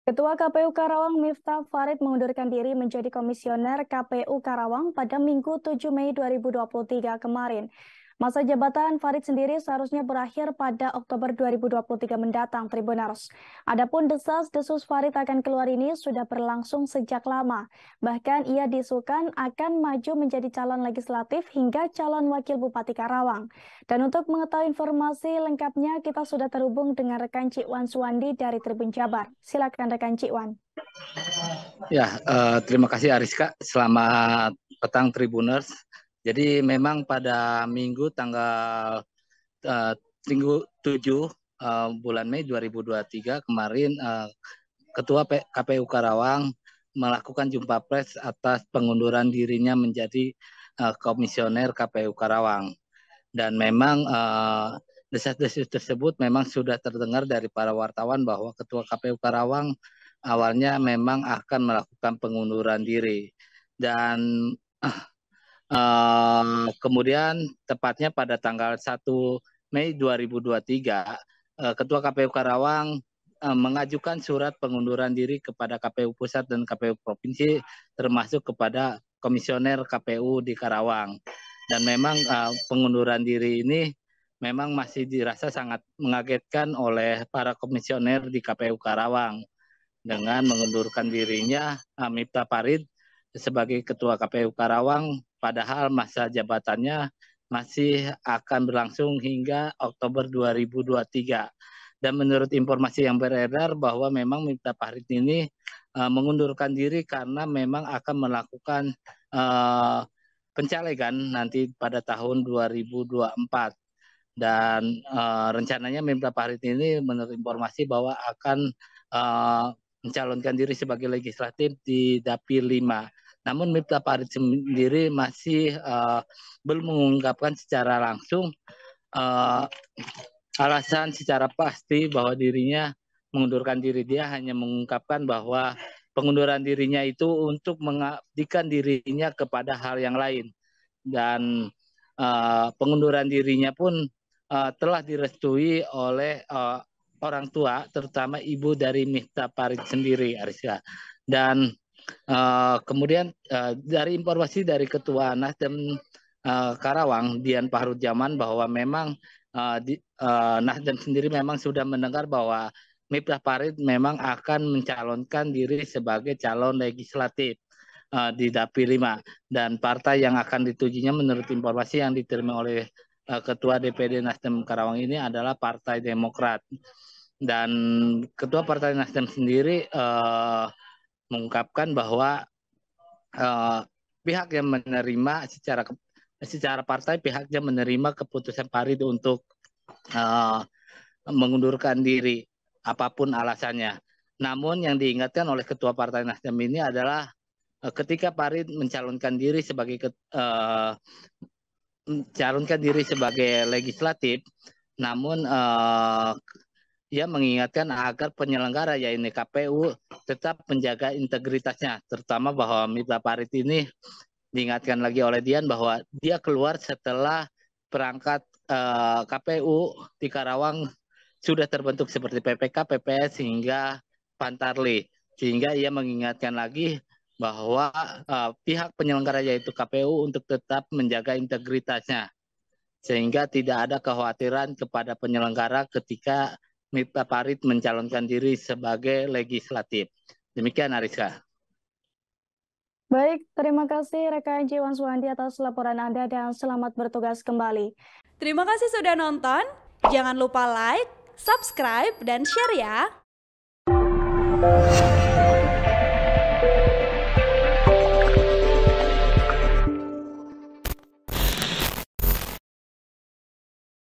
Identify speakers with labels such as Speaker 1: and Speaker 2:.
Speaker 1: Ketua KPU Karawang Miftah Farid mengundurkan diri menjadi komisioner KPU Karawang pada Minggu 7 Mei 2023 kemarin. Masa jabatan Farid sendiri seharusnya berakhir pada Oktober 2023 mendatang, Tribuners. Adapun desas-desus Farid akan keluar ini sudah berlangsung sejak lama. Bahkan ia disukan akan maju menjadi calon legislatif hingga calon wakil Bupati Karawang. Dan untuk mengetahui informasi lengkapnya, kita sudah terhubung dengan rekan Cikwan Suwandi dari Tribun Jabar. Silakan rekan Cikwan.
Speaker 2: Ya, uh, terima kasih Ariska. Selamat petang Tribuners. Jadi memang pada minggu tanggal uh, minggu 7 uh, bulan Mei 2023 kemarin uh, Ketua P KPU Karawang melakukan jumpa pers atas pengunduran dirinya menjadi uh, komisioner KPU Karawang. Dan memang uh, desas-desus tersebut memang sudah terdengar dari para wartawan bahwa Ketua KPU Karawang awalnya memang akan melakukan pengunduran diri. Dan uh, Uh, kemudian tepatnya pada tanggal 1 Mei 2023, uh, Ketua KPU Karawang uh, mengajukan surat pengunduran diri kepada KPU Pusat dan KPU Provinsi, termasuk kepada Komisioner KPU di Karawang. Dan memang uh, pengunduran diri ini memang masih dirasa sangat mengagetkan oleh para komisioner di KPU Karawang dengan mengundurkan dirinya uh, Farid sebagai Ketua KPU Karawang padahal masa jabatannya masih akan berlangsung hingga Oktober 2023. Dan menurut informasi yang beredar bahwa memang Miftah Farid ini uh, mengundurkan diri karena memang akan melakukan uh, pencalegan nanti pada tahun 2024 dan uh, rencananya Miftah Farid ini menurut informasi bahwa akan uh, mencalonkan diri sebagai legislatif di Dapil 5 namun Miftah Farid sendiri masih uh, belum mengungkapkan secara langsung uh, alasan secara pasti bahwa dirinya mengundurkan diri. Dia hanya mengungkapkan bahwa pengunduran dirinya itu untuk mengabdikan dirinya kepada hal yang lain. Dan uh, pengunduran dirinya pun uh, telah direstui oleh uh, orang tua, terutama ibu dari Miftah Farid sendiri, Ariska. Dan Uh, kemudian uh, dari informasi dari Ketua Nasdem uh, Karawang Dian Pahrut Jaman bahwa memang uh, di, uh, Nasdem sendiri memang sudah mendengar bahwa Miftah Farid memang akan mencalonkan diri sebagai calon legislatif uh, di Dapil 5 dan partai yang akan ditujunya menurut informasi yang diterima oleh uh, Ketua DPD Nasdem Karawang ini adalah Partai Demokrat. Dan Ketua Partai Nasdem sendiri uh, mengungkapkan bahwa uh, pihak yang menerima secara secara partai pihaknya menerima keputusan Farid untuk uh, mengundurkan diri apa pun alasannya. Namun yang diingatkan oleh Ketua Partai Nasdem ini adalah uh, ketika Farid mencalonkan diri sebagai uh, mencalonkan diri sebagai legislatif, namun uh, ia mengingatkan agar penyelenggara yaitu KPU tetap menjaga integritasnya, terutama bahwa Miftah Farid ini diingatkan lagi oleh Dian bahwa dia keluar setelah perangkat eh, KPU di Karawang sudah terbentuk seperti PPK, PPS hingga Pantarli, sehingga ia mengingatkan lagi bahwa uh, pihak penyelenggara yaitu KPU untuk tetap menjaga integritasnya, sehingga tidak ada kekhawatiran kepada penyelenggara ketika Miftah Farid mencalonkan diri sebagai legislatif. Demikian Ariska.
Speaker 1: Baik, terima kasih rekan Jiwan Suwandi atas laporan Anda dan selamat bertugas kembali.
Speaker 3: Terima kasih sudah nonton. Jangan lupa like, subscribe, dan share ya.